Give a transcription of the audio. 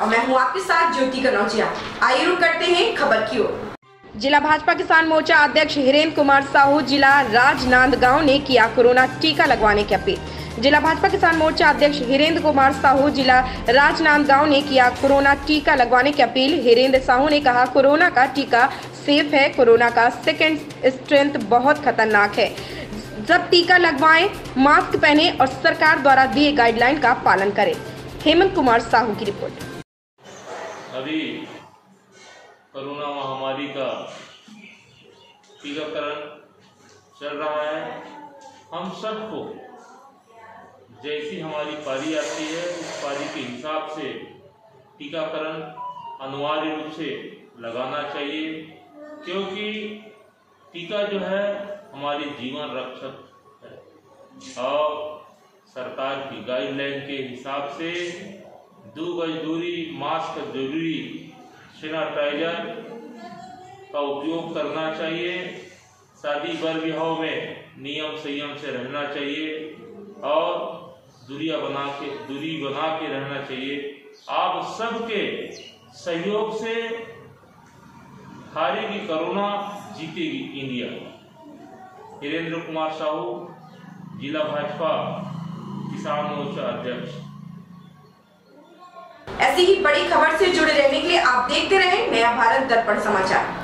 और मैं हूँ आपके साथ ज्योति कनौजिया। आइए रुक करते हैं खबर की ओर। जिला भाजपा किसान मोर्चा अध्यक्ष हिरेंद्र कुमार साहू, जिला राजनांदगांव ने किया कोरोना टीका लगवाने की अपील। जिला भाजपा किसान मोर्चा अध्यक्ष हिरेंद्र कुमार साहू, जिला राजनांदगांव ने किया कोरोना टीका लगवाने की अपील। हिरेंद्र साहू ने कहा, कोरोना का टीका सेफ़ है, कोरोना का सेकेंड स्ट्रेंथ बहुत खतरनाक है। जब टीका लगवाएँ, मास्क पहने और सरकार द्वारा दिए गाइडलाइन का पालन करें। हेमंत कुमार साहू की रिपोर्ट। अभी कोरोना महामारी का टीकाकरण चल रहा है। हम सबको जैसी हमारी पारी आती है, उस पारी के हिसाब से टीकाकरण अनिवार्य रूप से लगाना चाहिए, क्योंकि टीका जो है हमारी जीवन रक्षक है। और सरकार की गाइडलाइन के हिसाब से दो गज दूरी मास्क ज़रूरी सैनिटाइजर का उपयोग करना चाहिए। शादी बर विवाह में नियम संयम से रहना चाहिए और दूरिया बना के, दूरी बना के रहना चाहिए। आप सबके सहयोग से हारेगी कोरोना जीतेगी इंडिया। हिरेंद्र कुमार साहू, जिला भाजपा। किसान मोर्चा अध्यक्ष। ऐसी ही बड़ी खबर से जुड़े रहने के लिए आप देखते रहे नया भारत दर्पण समाचार।